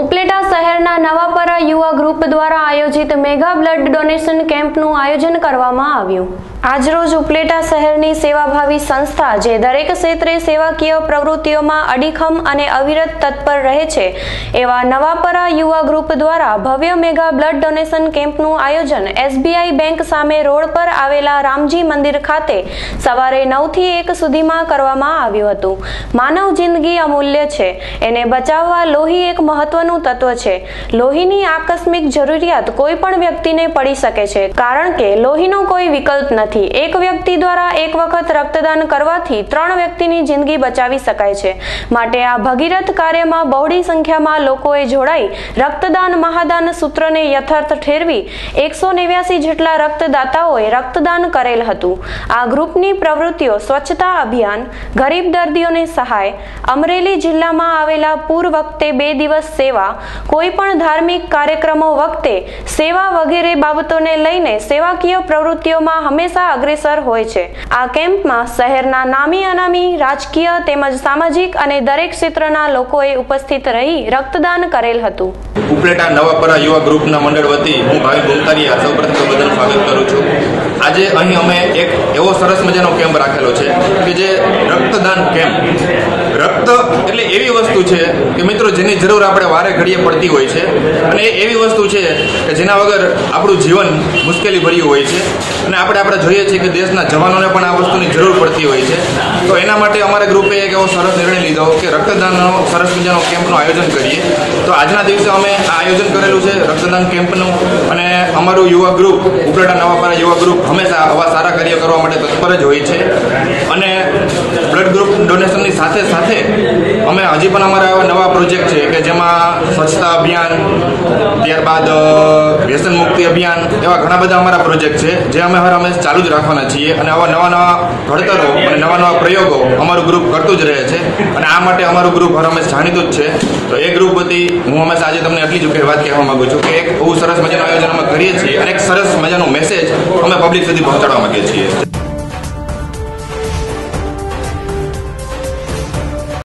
ઉપલેટા શહેરના નવાપરા યુવા ગ્રુપ દ્વારા આયોજિત મેગા બ્લડ ડોનેશન કેમ્પનું આયોજન કરવામાં આવ્યું. આજરોજ ઉપલેટા શહેરની સેવાભાવી સંસ્થા, જે દરેક ક્ષેત્રે સેવાકીય પ્રવૃત્તિઓમાં અડીખમ અને અવિરત તત્પર રહે છે, એવા નવાપરા યુવા ગ્રુપ દ્વારા ભવ્ય મેગા બ્લડ ડોનેશન કેમ્પનું આયોજન એસબીઆઈ બેંક સામે રોડ પર આવેલા રામજી મંદિર ખાતે સવારે નવથી એક સુધીમાં કરવામાં આવ્યું હતું. માનવ જિંદગી અમૂલ્ય છે. એને બચાવવા લોહી એક મહત્વનું તત્વ છે. લોહીની આકસ્મિક જરૂરિયાત કોઈ પણ વ્યક્તિને પડી શકે છે. કારણ કે લોહીનો કોઈ વિકલ્પ નથી. એક વ્યક્તિ દ્વારા એક વખત રક્તદાન કરવાથી ત્રણ વ્યક્તિની જિંદગી બચાવી શકાય છે. માટે આ ભગીરથ કાર્યમાં બહોળી સંખ્યામાં લોકોએ જોડાઈ રક્તદાન મહાદાન સૂત્રને યથાર્થ ઠેરવી એકસો નેવ્યાસી જેટલા રક્તદાતાઓએ રક્તદાન કરેલ હતું. આ ગ્રુપની પ્રવૃત્તિઓ સ્વચ્છતા અભિયાન, ગરીબ દર્દીઓને સહાય, અમરેલી જિલ્લામાં આવેલા પૂર વખતે બે દિવસ સેવા કોઈ પણ ધાર્મિક કાર્યક્રમો વખતે સેવા વગેરે બાબતોને લઈને સેવાકીય પ્રવૃત્તિઓમાં હંમેશા અગ્રેસર હોય છે. આ કેમ્પમાં શહેરના નામી અનામી, રાજકીય તેમજ સામાજિક અને દરેક ક્ષેત્રના લોકોએ ઉપસ્થિત રહી રક્તદાન કરેલ હતું. ઉપલેટા નવાપરા યુવા ગ્રુપના મંડળ વતી હું ભાવિક ગુમતારીયા સૌપ્રથમ બધાનું સ્વાગત કરું છું. આજે અહીં અમે એક એવો સરસ મજાનો કેમ્પ રાખેલો છે કે જે રક્તદાન કેમ્પ રક્ત એટલે એવી વસ્તુ છે કે મિત્રો જેની જરૂર આપણે વારે ઘડીએ પડતી હોય છે. અને એવી વસ્તુ છે કે જેના વગર આપણું જીવન મુશ્કેલી ભર્યું હોય છે. અને આપણે આપણે જોઈએ છીએ કે દેશના જવાનોને પણ આ વસ્તુની જરૂર પડતી હોય છે. તો એના માટે અમારા ગ્રુપે એક એવો સરસ નિર્ણય લીધો કે રક્તદાનનો, સરસ મજાનો કેમ્પનું આયોજન કરીએ. તો આજના દિવસે અમે આ આયોજન કરેલું છે, રક્તદાન કેમ્પનું. અને અમારું યુવા ગ્રુપ ઉપલેટા નવાપારા યુવા ગ્રુપ હંમેશા આવા સારા કાર્ય કરવા માટે તત્પર જ હોય છે. અને બ્લડ ગ્રુપ ડોનેશનની સાથે સાથે અમે હજી પણ અમારા એવા નવા પ્રોજેક્ટ છે કે જેમાં સ્વચ્છતા અભિયાન, ત્યારબાદ વ્યસન મુક્તિ અભિયાન એવા ઘણા બધા અમારા પ્રોજેક્ટ છે, જે અમે હર હંમેશ ચાલુ જ રાખવાના છીએ અને આવા નવા નવા ઘડતરો અને નવા નવા પ્રયોગો અમારું ગ્રુપ કરતું જ રહે છે અને આ માટે અમારું ગ્રુપ હર હંમેશ જાણીતું જ છે. તો એ ગ્રુપ વતી હું હંમેશા આજે તમને એટલી જ વાત કહેવા માંગુ છું કે એક બહુ સરસ મજાનું આયોજન અમે કરીએ છીએ અને એક સરસ મજાનો મેસેજ અમે પબ્લિક સુધી પહોંચાડવા માંગીએ છીએ.